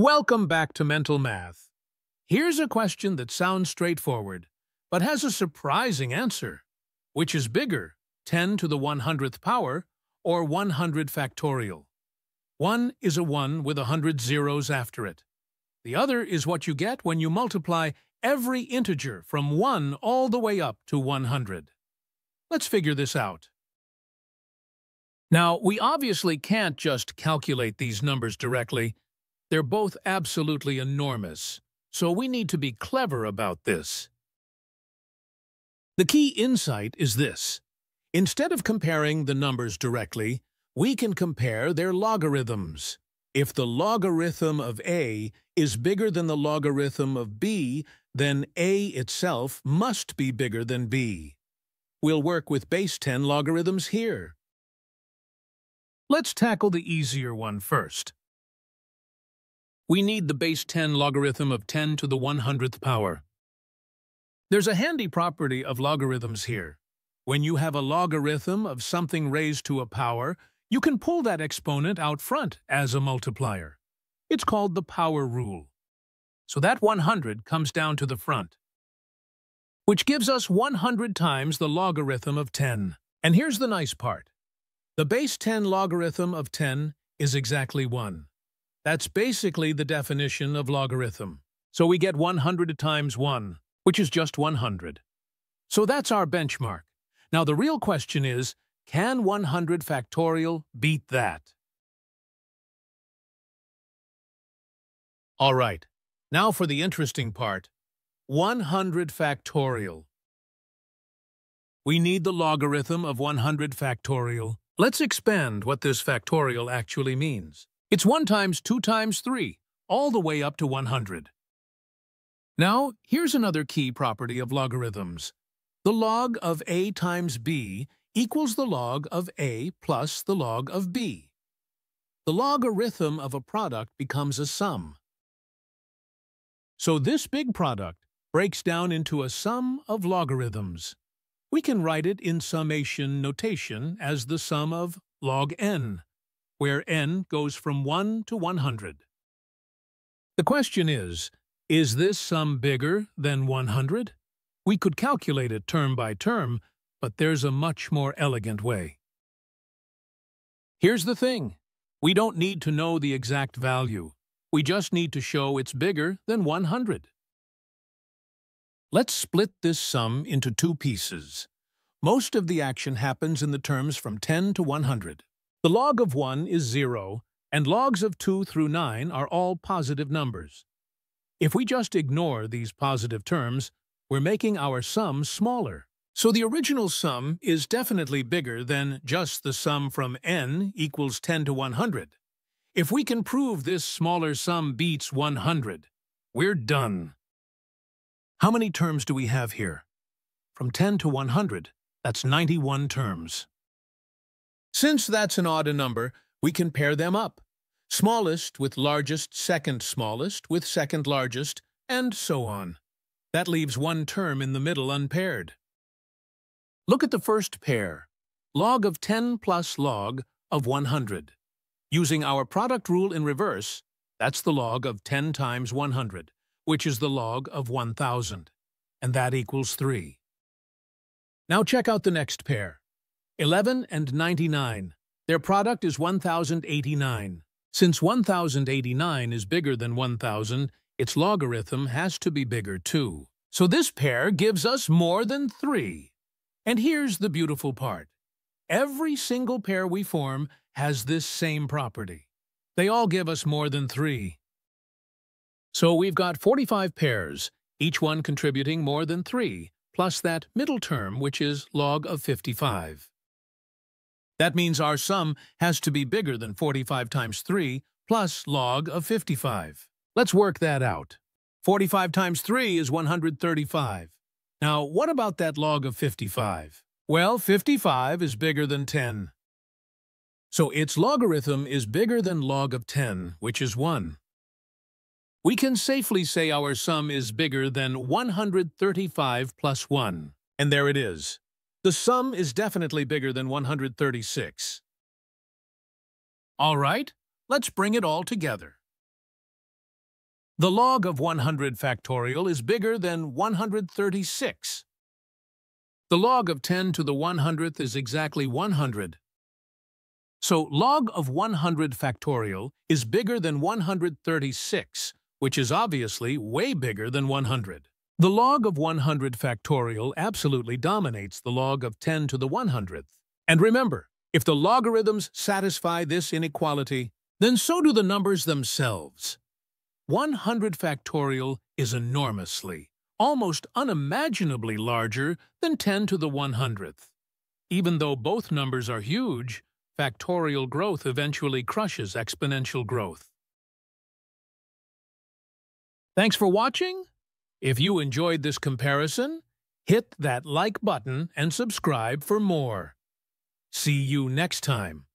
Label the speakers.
Speaker 1: Welcome back to Mental Math. Here's a question that sounds straightforward, but has a surprising answer. Which is bigger, 10 to the 100th power or 100 factorial? One is a 1 with a 100 zeros after it. The other is what you get when you multiply every integer from 1 all the way up to 100. Let's figure this out. Now, we obviously can't just calculate these numbers directly, they're both absolutely enormous, so we need to be clever about this. The key insight is this. Instead of comparing the numbers directly, we can compare their logarithms. If the logarithm of a is bigger than the logarithm of b, then a itself must be bigger than b. We'll work with base 10 logarithms here. Let's tackle the easier one first we need the base 10 logarithm of 10 to the 100th power. There's a handy property of logarithms here. When you have a logarithm of something raised to a power, you can pull that exponent out front as a multiplier. It's called the power rule. So that 100 comes down to the front, which gives us 100 times the logarithm of 10. And here's the nice part. The base 10 logarithm of 10 is exactly 1. That's basically the definition of logarithm. So we get 100 times 1, which is just 100. So that's our benchmark. Now the real question is, can 100 factorial beat that? All right, now for the interesting part. 100 factorial. We need the logarithm of 100 factorial. Let's expand what this factorial actually means. It's 1 times 2 times 3, all the way up to 100. Now, here's another key property of logarithms. The log of a times b equals the log of a plus the log of b. The logarithm of a product becomes a sum. So this big product breaks down into a sum of logarithms. We can write it in summation notation as the sum of log n where n goes from 1 to 100. The question is, is this sum bigger than 100? We could calculate it term by term, but there's a much more elegant way. Here's the thing. We don't need to know the exact value. We just need to show it's bigger than 100. Let's split this sum into two pieces. Most of the action happens in the terms from 10 to 100. The log of 1 is 0, and logs of 2 through 9 are all positive numbers. If we just ignore these positive terms, we're making our sum smaller. So the original sum is definitely bigger than just the sum from n equals 10 to 100. If we can prove this smaller sum beats 100, we're done. How many terms do we have here? From 10 to 100, that's 91 terms. Since that's an odd number, we can pair them up. Smallest with largest, second smallest with second largest, and so on. That leaves one term in the middle unpaired. Look at the first pair, log of 10 plus log of 100. Using our product rule in reverse, that's the log of 10 times 100, which is the log of 1,000, and that equals 3. Now check out the next pair, 11 and 99. Their product is 1089. Since 1089 is bigger than 1000, its logarithm has to be bigger too. So this pair gives us more than 3. And here's the beautiful part. Every single pair we form has this same property. They all give us more than 3. So we've got 45 pairs, each one contributing more than 3, plus that middle term, which is log of 55. That means our sum has to be bigger than 45 times 3 plus log of 55. Let's work that out. 45 times 3 is 135. Now, what about that log of 55? Well, 55 is bigger than 10. So its logarithm is bigger than log of 10, which is 1. We can safely say our sum is bigger than 135 plus 1. And there it is. The sum is definitely bigger than 136. All right, let's bring it all together. The log of 100 factorial is bigger than 136. The log of 10 to the 100th is exactly 100. So log of 100 factorial is bigger than 136, which is obviously way bigger than 100. The log of 100 factorial absolutely dominates the log of 10 to the 100th. And remember, if the logarithms satisfy this inequality, then so do the numbers themselves. 100 factorial is enormously, almost unimaginably larger than 10 to the 100th. Even though both numbers are huge, factorial growth eventually crushes exponential growth. Thanks for watching. If you enjoyed this comparison, hit that like button and subscribe for more. See you next time.